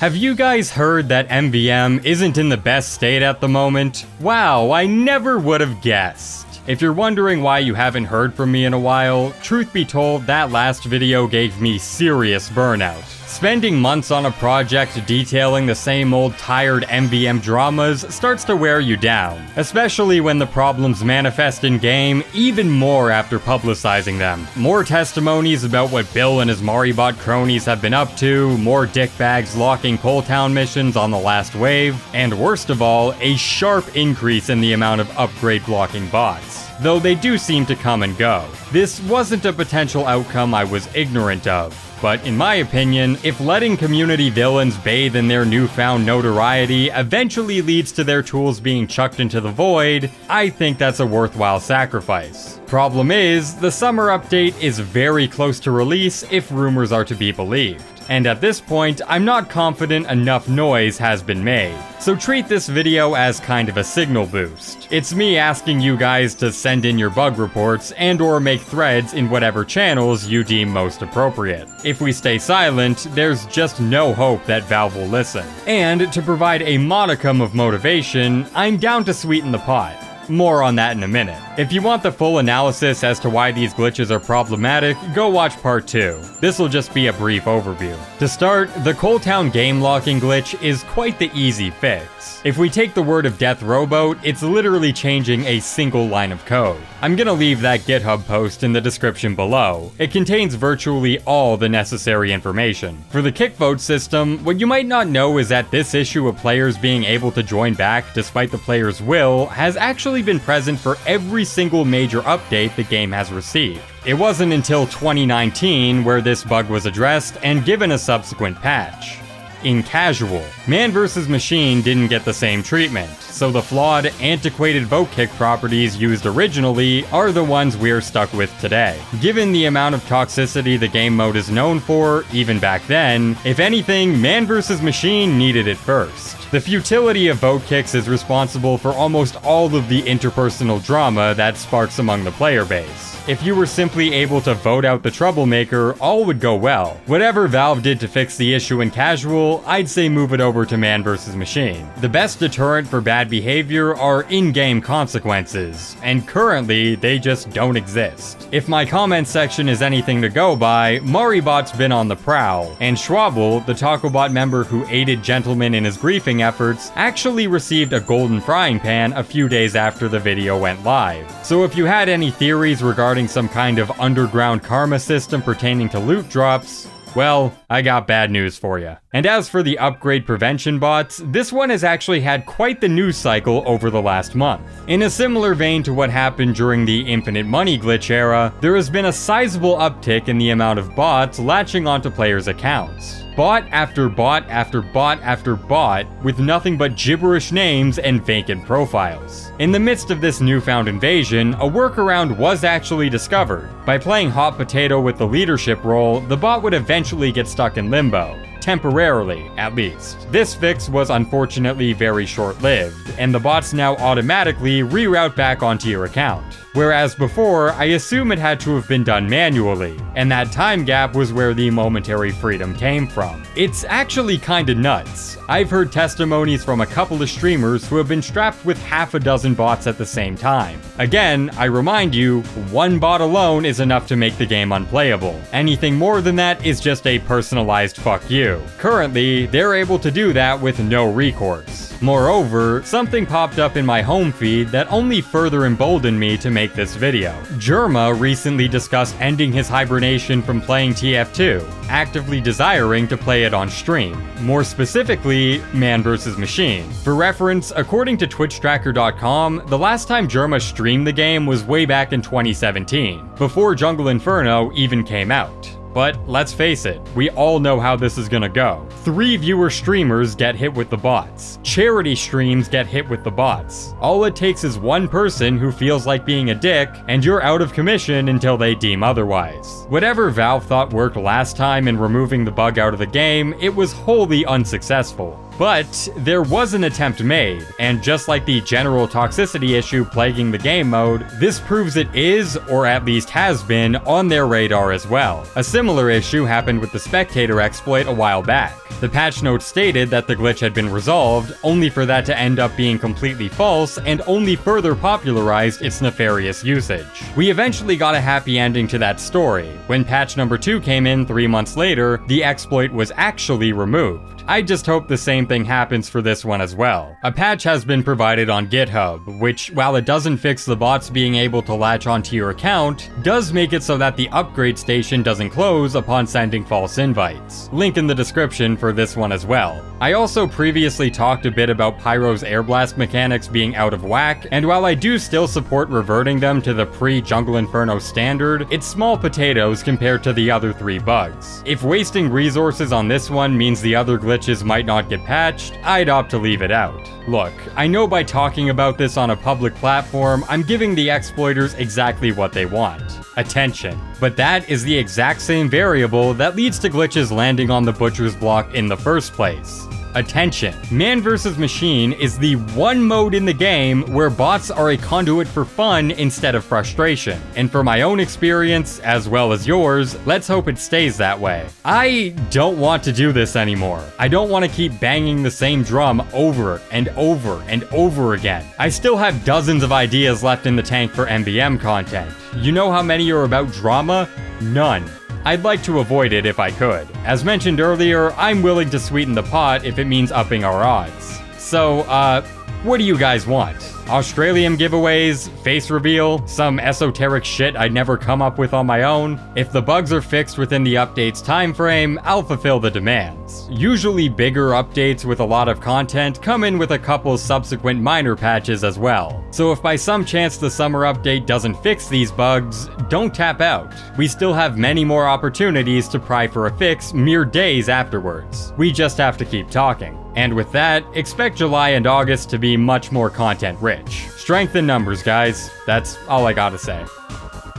Have you guys heard that MVM isn't in the best state at the moment? Wow, I never would have guessed. If you're wondering why you haven't heard from me in a while, truth be told, that last video gave me serious burnout. Spending months on a project detailing the same old tired MVM dramas starts to wear you down, especially when the problems manifest in game even more after publicizing them. More testimonies about what Bill and his Maribot cronies have been up to, more dickbags locking Coal Town missions on the last wave, and worst of all, a sharp increase in the amount of upgrade blocking bots though they do seem to come and go. This wasn't a potential outcome I was ignorant of. But in my opinion, if letting community villains bathe in their newfound notoriety eventually leads to their tools being chucked into the void, I think that's a worthwhile sacrifice. Problem is, the summer update is very close to release if rumors are to be believed and at this point, I'm not confident enough noise has been made. So treat this video as kind of a signal boost. It's me asking you guys to send in your bug reports and or make threads in whatever channels you deem most appropriate. If we stay silent, there's just no hope that Valve will listen. And to provide a modicum of motivation, I'm down to sweeten the pot. More on that in a minute. If you want the full analysis as to why these glitches are problematic, go watch part 2. This will just be a brief overview. To start, the Coal Town game locking glitch is quite the easy fix. If we take the word of Death Rowboat, it's literally changing a single line of code. I'm gonna leave that GitHub post in the description below. It contains virtually all the necessary information. For the kick vote system, what you might not know is that this issue of players being able to join back despite the player's will has actually been present for every single major update the game has received. It wasn't until 2019 where this bug was addressed and given a subsequent patch. In casual, Mann vs. Machine didn't get the same treatment, so the flawed, antiquated vote kick properties used originally are the ones we're stuck with today. Given the amount of toxicity the game mode is known for, even back then, if anything, Mann vs. Machine needed it first. The futility of vote kicks is responsible for almost all of the interpersonal drama that sparks among the player base. If you were simply able to vote out the troublemaker, all would go well. Whatever Valve did to fix the issue in casual, I'd say move it over to Mann versus Machine. The best deterrent for bad behavior are in-game consequences, and currently, they just don't exist. If my comment section is anything to go by, Maribot's been on the prowl, and Schwabble, the TacoBot member who aided Gentleman in his griefing efforts, actually received a golden frying pan a few days after the video went live. So if you had any theories regarding regarding some kind of underground karma system pertaining to loot drops, well, I got bad news for you. And as for the upgrade prevention bots, this one has actually had quite the news cycle over the last month. In a similar vein to what happened during the infinite money glitch era, there has been a sizable uptick in the amount of bots latching onto players' accounts bot after bot after bot after bot with nothing but gibberish names and vacant profiles. In the midst of this newfound invasion, a workaround was actually discovered. By playing hot potato with the leadership role, the bot would eventually get stuck in limbo temporarily, at least. This fix was unfortunately very short-lived, and the bots now automatically reroute back onto your account. Whereas before, I assume it had to have been done manually, and that time gap was where the momentary freedom came from. It's actually kinda nuts. I've heard testimonies from a couple of streamers who have been strapped with half a dozen bots at the same time. Again, I remind you, one bot alone is enough to make the game unplayable. Anything more than that is just a personalized fuck you. Currently, they're able to do that with no recourse. Moreover, something popped up in my home feed that only further emboldened me to make this video. Jerma recently discussed ending his hibernation from playing TF2, actively desiring to play it on stream. More specifically, Mann vs. Machine. For reference, according to TwitchTracker.com, the last time Jerma streamed the game was way back in 2017, before Jungle Inferno even came out. But let's face it, we all know how this is gonna go. Three viewer streamers get hit with the bots. Charity streams get hit with the bots. All it takes is one person who feels like being a dick, and you're out of commission until they deem otherwise. Whatever Valve thought worked last time in removing the bug out of the game, it was wholly unsuccessful. But there was an attempt made, and just like the general toxicity issue plaguing the game mode, this proves it is, or at least has been, on their radar as well. A similar issue happened with the Spectator exploit a while back. The patch note stated that the glitch had been resolved, only for that to end up being completely false and only further popularized its nefarious usage. We eventually got a happy ending to that story. When patch number 2 came in three months later, the exploit was actually removed. I just hope the same thing happens for this one as well. A patch has been provided on GitHub, which, while it doesn't fix the bots being able to latch onto your account, does make it so that the upgrade station doesn't close upon sending false invites. Link in the description for this one as well. I also previously talked a bit about Pyro's air blast mechanics being out of whack, and while I do still support reverting them to the pre-Jungle Inferno standard, it's small potatoes compared to the other three bugs. If wasting resources on this one means the other glitches might not get I'd opt to leave it out. Look, I know by talking about this on a public platform, I'm giving the exploiters exactly what they want. Attention. But that is the exact same variable that leads to glitches landing on the butcher's block in the first place. Attention, Mann vs. Machine is the one mode in the game where bots are a conduit for fun instead of frustration. And for my own experience, as well as yours, let's hope it stays that way. I don't want to do this anymore. I don't want to keep banging the same drum over and over and over again. I still have dozens of ideas left in the tank for MVM content. You know how many are about drama? None. I'd like to avoid it if I could. As mentioned earlier, I'm willing to sweeten the pot if it means upping our odds. So, uh, what do you guys want? Australium giveaways, face reveal, some esoteric shit I'd never come up with on my own. If the bugs are fixed within the update's time frame, I'll fulfill the demands. Usually bigger updates with a lot of content come in with a couple subsequent minor patches as well. So if by some chance the summer update doesn't fix these bugs, don't tap out. We still have many more opportunities to pry for a fix mere days afterwards. We just have to keep talking. And with that, expect July and August to be much more content rich. Strength in numbers, guys. That's all I gotta say.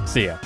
See ya.